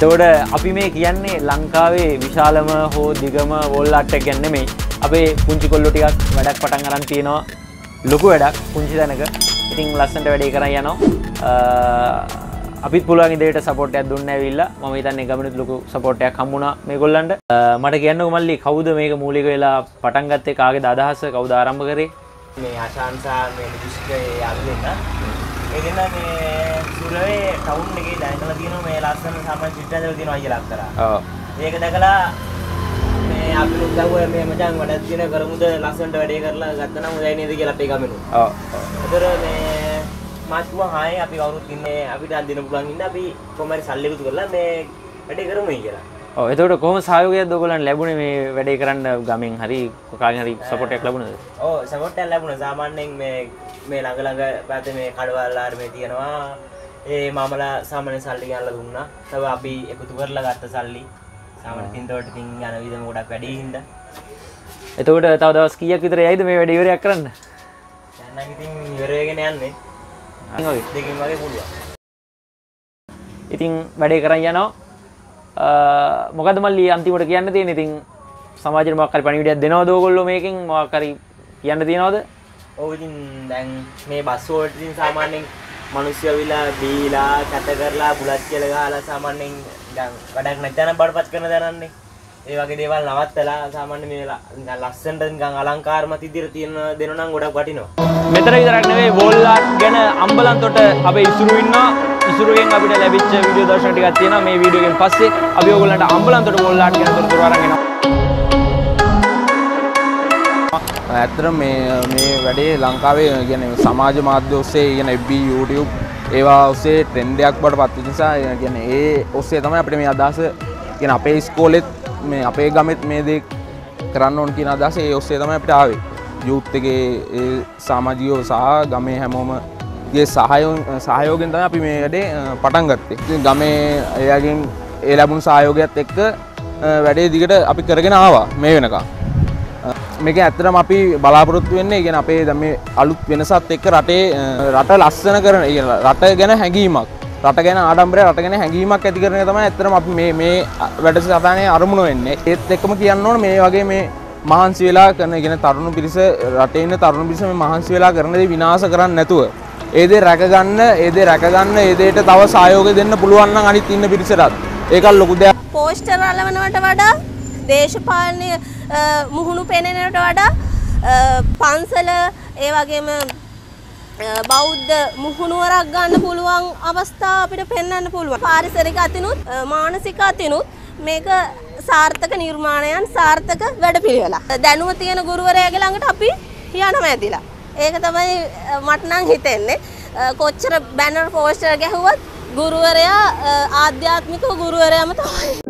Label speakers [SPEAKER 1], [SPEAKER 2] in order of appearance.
[SPEAKER 1] එතකොට අපි මේ කියන්නේ ලංකාවේ විශාලම හෝ දිගම වොල් අට්ට ගැන්න මේ අපේ පුංචි කොල්ලො ටිකක් වැඩක් පටන් අරන් තියෙනවා. ලොකු වැඩක් පුංචි තැනක. ඉතින් ලස්සට වැඩේ කරන්න යනවා. අපි පුළුවන් ඉදට සපෝටයක් දුන්න ඇවිල්ල. ම තන්න ගමනත් ලොකු සපෝටයක් හම්බුණා මේ කොල්ලන්ට මට කියන්න මල්ලි කවුද මේක මූලික වෙලා පටන්ගත්තේ කාගේ අදහස? කවුද ආරම්භ කරේ?
[SPEAKER 2] මේ ආශාන්සා මේ දුෂ්ක අල්ලන්න එදන්න මේ සුරවේ ටවුන් එක දැනකල තියන මේ ලස්සන සම චිට්ටදල තින අය ලක් කර ඒක දැකලා මේ අපි උදව මේ මචන් වඩත් තින කරමුද ලස්සන්ට වැඩේ කරලා ගත්තන මුදයි නේද කියලා අපේ ගමනු. එතර මේ මාත්තුව හාය අපි කවරුත් ඉන්නේ අපිට අන්දින පුළන් ඉන්න අපි කොමරි සල්ලිකුතු කරලා මේ වැඩේ කරමුයි කියලා
[SPEAKER 1] එතට කොම සායෝගය දොගලන් ලැබුණ මේ වැඩේ කරන්න ගමින්? හරි කොකාගෙන හරි සපොටයක් ලබුණද?
[SPEAKER 2] ඕ සපොට්ට ලැබුණ. සාමාන්‍යෙන් මේ ළඟළඟ පැත මේ කඩවල්ලාර්මය තියෙනවා. ඒ මමලා සාමන සල්ලි ගල්ල දුන්න. තව අපි එකතු කරලා ගත්ත සල්ලි. සාමන තින්තවට තින් යන විදම ගොඩක් වැඩි හිද
[SPEAKER 1] එතකොට තව දවස් කියක් විතර යයිද මේ වැඩ ඉවරයක් කරන්න
[SPEAKER 2] ඉවරගෙන යන්නේ. දෙකින් වගේ පුළුවන්.
[SPEAKER 1] ඉතින් වැඩේ කරන්න යනවා මොකද මල්ලි අන්තිමට කියන්න තියෙන ඉතින් සමාජ මක්කරි පණිවිඩියක් දෙනව දෝගොල්ලො මේකින්? මොකරි කියන්න තියෙනවද?
[SPEAKER 2] ඔවුතින් දැන් මේ බස්සෝටින් සාමාන්‍යෙන් මනුස්්‍ය විලා බීලා කැත කරලා බුලත් කියල ගාලා සාමාන්‍යෙන් වැඩක් නැතන බඩ පත් කරන දැනන්නේ ඒ වගේ දේවල් නවත්තලා සාමාන්‍ය මේ ලස්සන්ට ගං අලංකාරමති දිර තියෙන දෙනනම් ගොඩක් වටිනවා.
[SPEAKER 1] මෙතර විතරක් නෙවෙයි වෝල්ලාට් ගැන අම්බලන්තොට අපේ ඉසුරු ඉන්නවා ඉසුරුවෙන් අපිට ලැබිච්ච වීඩියෝ දර්ශන ටිකක් තියෙනවා. මේ වීඩියෝ එකෙන් පස්සේ අපි ඕගොල්ලන්ට අම්බලන්තොට වෝල්ලාට් ගැන තොරතුරු අරන් එනවා
[SPEAKER 3] ඇත්තට මේ මේ වැඩේ ලංකාවේ ගැන සමාජ මාධ්‍ය ඔස්සේ ගැන FB YouTube ඒවා ඔස්සේ ට්‍රෙන්ඩයක් බවට පත් වෙච්ච නිසා ගැන ඒ ඔස්සේ තමයි අපිට මේ අදහස ගැන අපේ ඉස්කෝලෙත් මේ අපේ ගමෙත් මේ දේ කරන්න ඕන කියන අදහස ඒ ඔස්සේ තමයි අපිට ආවේ. යූත් එකේ ඒ සමාජිකයෝ සහ ගමේ හැමෝම ගේ සහයෝගෙන් තමයි අපි මේ වැඩේ පටන් ගත්තේ. ගමේ එයාගෙන් ඒ ලැබුණු සහයෝගයත් එක්ක වැඩේ දිගට අපි කරගෙන ආවා මේ වෙනකම් මේක ඇත්තටම අපි බලාපොරොත්තු වෙන්නේ ගැන අපේ දම අලුත් වෙනසත් එක්ක රටේ රට ලස්සන කරන රට ගැන හැඟීමක්. රට ගැන ආඩම්බරය රට ගැන හැඟීමක් ඇති කරන තම ඇතරම අපි මේ මේ වැඩ සතානය අරමුණ වෙන්නේ. ඒත් එක්කම කියන්න ඕන මේ වගේ මේ මහන්සි වෙලා කරන ගෙන තරුණු පිරිස රටේන්න තරුණු පිරිස මේ මහන්සි වෙලා කරනද විනාස කරන්න නැතුව ඒදේ රැකගන්න ඒදේ රැකගන්න ඒදේට තව සයෝග දෙන්න පුළුවන්න අනිත් ඉන්න පිරිසරත් ඒකල් ලොකු දෙයක්
[SPEAKER 4] පෝස්ටර් අලවනවට වඩා දේශපාලනය මුහුණු පෙනෙනට වඩා පන්සල ඒ වගේම බෞද්ධ මුහුණුවරක් ගන්න පුළුවන් අවස්ථා අපිට පෙන්වන්න පුළුවන්. පාරිසරික අතිනුත් මානසික අතිනුත් මේක සාර්ථක නිර්මාණයන් සාර්ථක වැඩපිළිවෙලක්. දැනුම තියෙන ගුරුවරයාගේ ළඟට අපි යනවා ඇදිලා. ඒක තමයි මට නම් හිතෙන්නේ. කොච්චර බැනර් පෝස්ටර් ගැහුවත් ගුරුවරයා ආධ්‍යාත්මික ගුරුවරයාම තමයි.